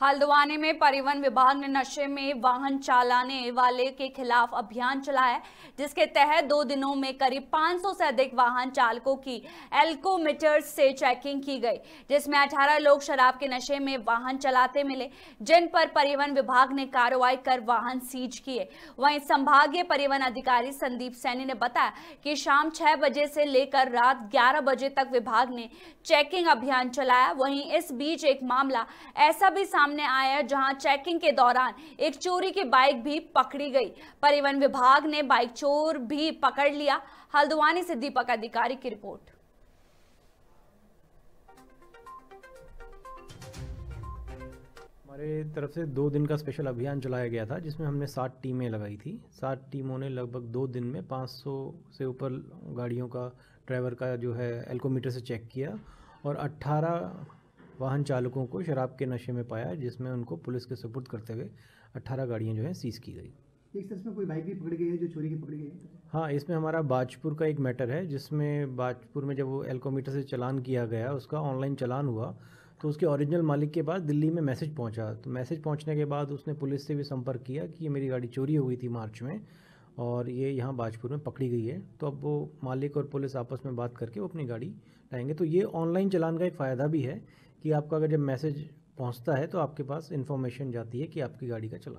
हल्द्वानी में परिवहन विभाग ने नशे में वाहन चलाने वाले के खिलाफ अभियान चलाया, जिसके तहत दो दिनों में करीब 500 से अधिक वाहन चालकों की एल्कोमीटर से चेकिंग की गई, जिसमें 18 लोग शराब के नशे में वाहन चलाते मिले, जिन पर परिवहन विभाग ने कार्रवाई कर वाहन सीज किए। वहीं संभागीय परिवहन अधिकारी संदीप सैनी ने बताया कि शाम छह बजे से लेकर रात ग्यारह बजे तक विभाग ने चेकिंग अभियान चलाया। वहीं इस बीच एक मामला, ऐसा भी आया जहाँ चेकिंग के दौरान एक चोरी की बाइक भी पकड़ी गई। परिवहन विभाग ने बाइक चोर भी पकड़ लिया। हल्द्वानी से दीपक अधिकारी की रिपोर्ट। हमारे तरफ़ से दो दिन का स्पेशल अभियान चलाया गया था, जिसमें हमने सात टीमें लगाई थी। सात टीमों ने लगभग दो दिन में 500 से ऊपर गाड़ियों का ड्राइवर का जो है एल्कोमीटर से चेक किया और 18 वाहन चालकों को शराब के नशे में पाया जिसमें उनको पुलिस के सपुर्द करते हुए 18 गाड़ियाँ जो है सीज़ की गई। एक सच कोई बाइक भी पकड़ी गई है जो चोरी की पकड़ी गई है? हाँ इसमें हमारा बाजपुर का एक मैटर है जिसमें बाजपुर में जब वो एल्कोमीटर से चलान किया गया उसका ऑनलाइन चलान हुआ तो उसके ओरिजिनल मालिक के पास दिल्ली में मैसेज पहुँचा। तो मैसेज पहुँचने के बाद उसने पुलिस से भी संपर्क किया कि ये मेरी गाड़ी चोरी हो गई थी मार्च में और ये यहाँ बाजपुर में पकड़ी गई है। तो अब वो मालिक और पुलिस आपस में बात करके वो अपनी गाड़ी लाएँगे। तो ये ऑनलाइन चलान का एक फ़ायदा भी है कि आपका अगर जब मैसेज पहुँचता है तो आपके पास इन्फॉर्मेशन जाती है कि आपकी गाड़ी का चलान